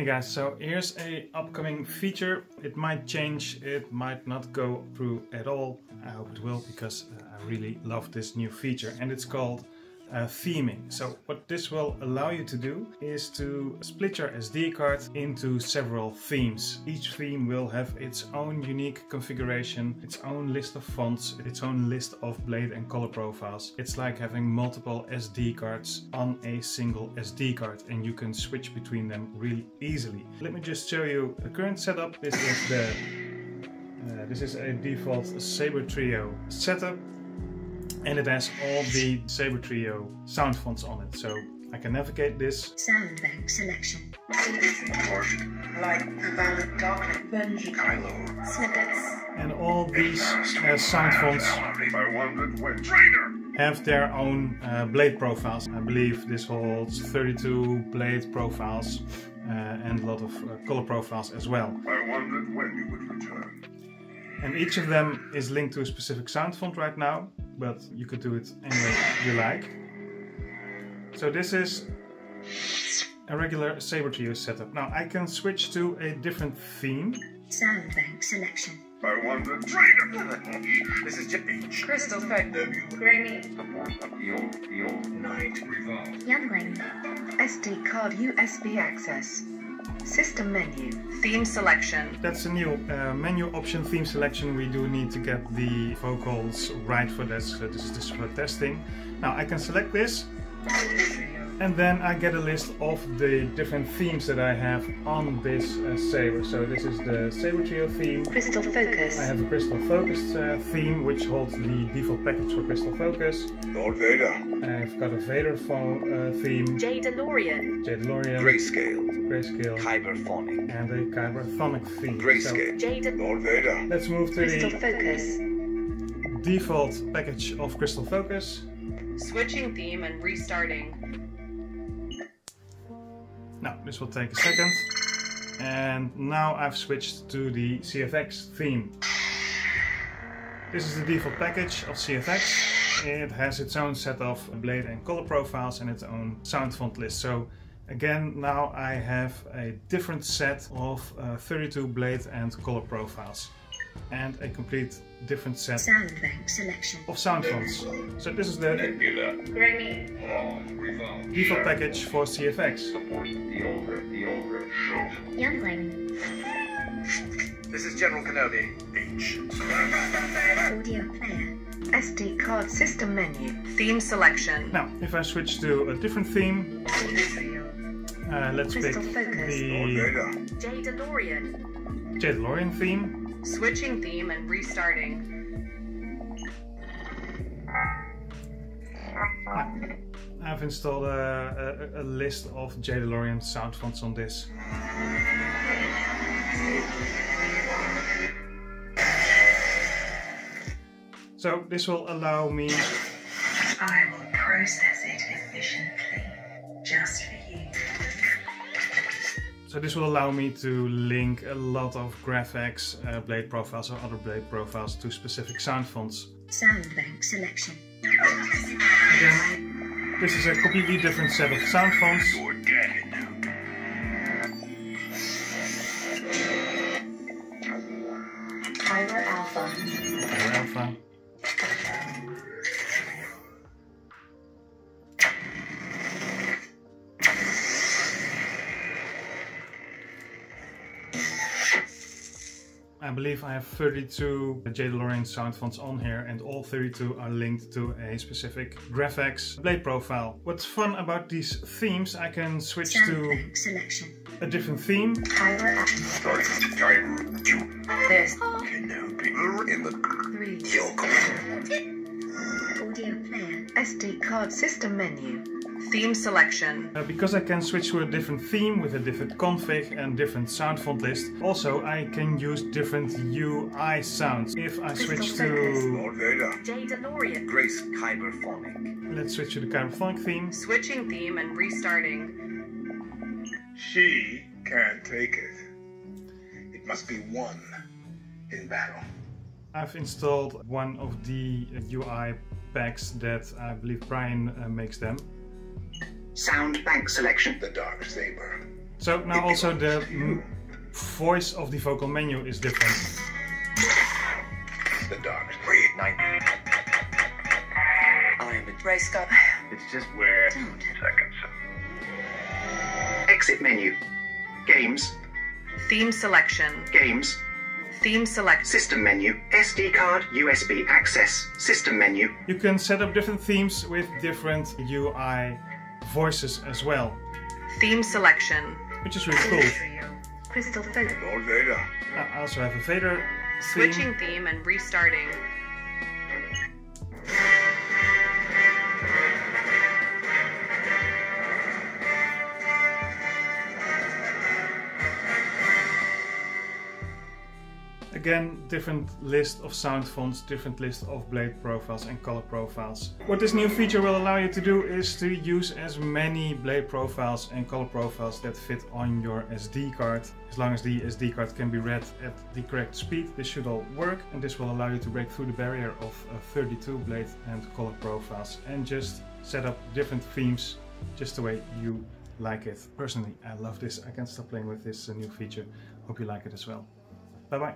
Hey guys, so here's a upcoming feature. It might change, it might not go through at all. I hope it will because uh, I really love this new feature and it's called uh, theming. So what this will allow you to do is to split your SD card into several themes. Each theme will have its own unique configuration, its own list of fonts, its own list of blade and color profiles. It's like having multiple SD cards on a single SD card and you can switch between them really easily. Let me just show you the current setup. This is the uh, this is a default Saber Trio setup and it has all the Saber Trio sound fonts on it. So I can navigate this. Sound bank selection. Like Darkling, Vengeance, Kylo. Snippets. And all these uh, sound fonts I wanted when Trainer. have their own uh, blade profiles. I believe this holds 32 blade profiles uh, and a lot of uh, color profiles as well. I wondered when you would return. And each of them is linked to a specific sound font right now, but you could do it any way you like. So this is a regular Saber Trio setup. Now I can switch to a different theme. Sound bank selection. I wondered Trainer. this is H. Crystal Fate, W. Granny, Your, your night revolve. Youngling. SD card USB access, System menu, Theme selection, That's a new uh, menu option theme selection. We do need to get the vocals right for this. So this is just for testing. Now I can select this and then I get a list of the different themes that I have on this uh, Sabre. So this is the Saber Trio theme. Crystal Focus, I have a Crystal Focus uh, theme, which holds the default package for Crystal Focus. Lord Vader. I've got a Vader phone, uh, theme, Jade DeLorean, Jadalorian, Grayscale. Grayscale, Kyberphonic. and a Kyberphonic theme. So Grayscale. Jade Lord Vader. let's move to Crystal the Focus, default package of Crystal Focus. Switching theme and restarting. Now, this will take a second. And now I've switched to the CFX theme. This is the default package of CFX. It has its own set of blade and color profiles and its own sound font list. So again, now I have a different set of uh, 32 blade and color profiles. And a complete different set Sound bank selection. of sound fonts. So this is the Nebula. Granny, Long revolve. default package for CFX. Support the older, the older. Show. Youngling. This is General Kenobi. H. Audio player. SD card System menu, Theme selection, Now, if I switch to a different theme, uh, let's pick Crystal Focus. Lord the Vader. Jade DeLorean, Jadalorian theme. Switching theme and restarting. I've installed a, a, a list of Jadalorian sound fonts on this. So this will allow me I will process it efficiently, just for you. So this will allow me to link a lot of graphics, uh, blade profiles or other blade profiles to specific sound fonts. Sound bank selection. Again, this is a completely different set of sound fonts. Alpha, Alpha. I believe I have 32 Jadalorian sound fonts on here and all 32 are linked to a specific graphics blade profile. What's fun about these themes, I can switch Sound to selection. a different theme. Kyber Alpha, Starting with Kyber. Two. this, Kenobi. In the three, Yoko. Audio player. SD card System menu, Theme selection, Uh, because I can switch to a different theme with a different config and different sound font list, also I can use different UI sounds. If I switch to, Lord Vader. Jade DeLorean, Grace Kyberphonic. let's switch to the Kyberphonic theme. switching theme and restarting. She can't take it. It must be one in battle. I've installed one of the UI packs that I believe Brian uh, makes them. Sound bank selection. The Dark Saber. So now also the mm, voice of the vocal menu is different. The dark. Reignite. I'm a Ray Scott. It's just where. Don't. Seconds. Exit menu. Games. Theme selection. Games. Theme select. System menu. SD card. USB access. System menu. You can set up different themes with different UI voices as well, Theme selection. which is really cool. Crystal Folk. Vader. I also have a Vader theme. Switching theme and restarting. Again, different list of sound fonts, different list of blade profiles and color profiles. What this new feature will allow you to do is to use as many blade profiles and color profiles that fit on your SD card. As long as the SD card can be read at the correct speed, this should all work and this will allow you to break through the barrier of uh, 32 blade and color profiles and just set up different themes just the way you like it. Personally, I love this. I can't stop playing with this uh, new feature. Hope you like it as well. Bye bye.